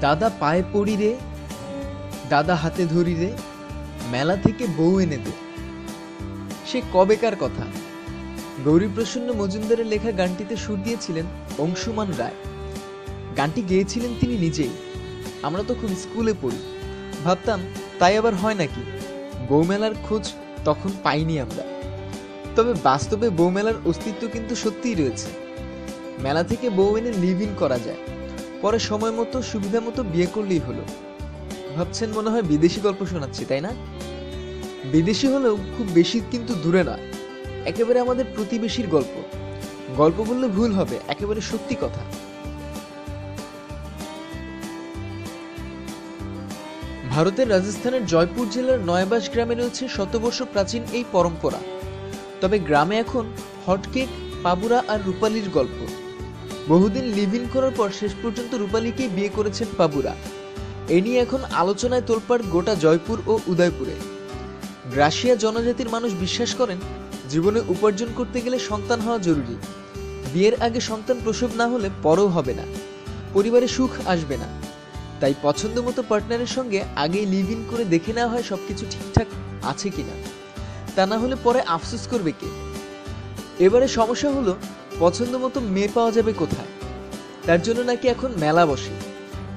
দাদা পায়ে পড়ি রে, দাদা হাতে ধরি রে, মেলা থেকে বউ এনে দে। সে কবেকার কথা। গৌরীপ্রসন্ন মজুমদারের লেখা গানটিতে সুর দিয়েছিলেন অংশুমান রায়। গানটি গেয়েছিলেন তিনি নিজেই। আমরা তখন স্কুলে পড়ি। ভাবতাম, তাই আবার হয় নাকি? বৌমেলার খোঁজ তখন পাইনি আমরা। তবে বাস্তবে বৌমেলার অস্তিত্ব কিন্তু সত্যিই রয়েছে। মেলা থেকে বউ এনে লিভ ইন করা যায়। পরে সময় মতো, সুবিধা মতো বিয়ে করলেই হলো। ভাবছেন মনে হয় বিদেশি গল্প শোনাচ্ছি, তাই না? বিদেশি হলেও খুব বেশি কিন্তু দূরে নয়। একেবারে আমাদের প্রতিবেশীর গল্প। গল্প বললে ভুল হবে, একেবারে সত্যি কথা। ভারতের রাজস্থানের জয়পুর জেলার নয়বাস গ্রামে রয়েছে শতবর্ষ প্রাচীন এই পরম্পরা। তবে গ্রামে এখন হটকেক, পাবুরা আর রূপালির গল্প। বহুদিন লিভ ইন করার পর শেষ পর্যন্ত রূপালীকেই বিয়ে করেছেন পাবুরা এ নিয়ে এখন আলোচনায় তোলপাড় গোটা জয়পুর ও উদয়পুরে। গ্রাসিয়া জনজাতির মানুষ বিশ্বাস করেন, জীবনে উপার্জন করতে গেলে সন্তান হওয়া জরুরি। বিয়ের আগে সন্তান প্রসব না হলে পরও হবে না। পরিবারে সুখ আসবে না। তাই পছন্দ মতো পার্টনারের সঙ্গে আগেই লিভ ইন করে দেখে নেওয়া হয় সবকিছু ঠিকঠাক আছে কিনা। তা না হলে পরে আফসোস করবে কে? এবারে সমস্যা হলো পছন্দ মতো মেয়ে পাওয়া যাবে কোথায়? তার জন্য নাকি এখন মেলা বসে।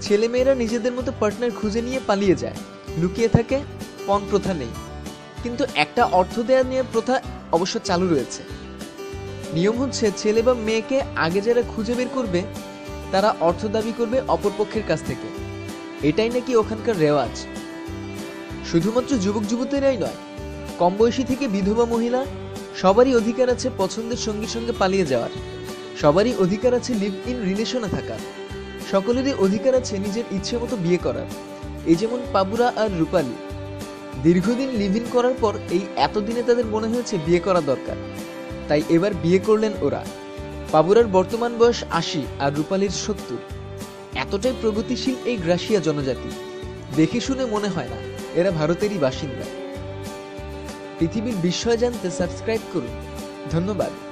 ছেলেমেয়েরা নিজেদের মতো পার্টনার খুঁজে নিয়ে পালিয়ে যায়। লুকিয়ে থাকে, পণ প্রথা নেই। কিন্তু একটা অর্থ দেওয়া নিয়ে প্রথা অবশ্য চালু রয়েছে। নিয়ম হচ্ছে, ছেলে বা মেয়েকে আগে যারা খুঁজে বের করবে, তারা অর্থ দাবি করবে অপরপক্ষের কাছ থেকে। এটাই নাকি ওখানকার রেওয়াজ। শুধুমাত্র যুবক যুবতীরাই নয় কম বয়সী থেকে বিধবা মহিলা সবারই অধিকার আছে পছন্দের সঙ্গীর সঙ্গে পালিয়ে যাওয়ার। সবারই অধিকার আছে লিভ ইন রিলেশনে থাকার। সকলেরই অধিকার আছে নিজের ইচ্ছে মতো বিয়ে করার। এই যেমন পাবুরা আর রূপালী। দীর্ঘদিন লিভ ইন করার পর এই এতদিনে তাদের মনে হয়েছে বিয়ে করা দরকার। তাই এবার বিয়ে করলেন ওরা। পাবুরার বর্তমান বয়স আশি আর রূপালীর সত্তর। এতটাই প্রগতিশীল এই গ্রাসিয়া জনজাতি। দেখে শুনে মনে হয় না, এরা ভারতেরই বাসিন্দা। পৃথিবীর বিষয় জানতে সাবস্ক্রাইব করুন। ধন্যবাদ।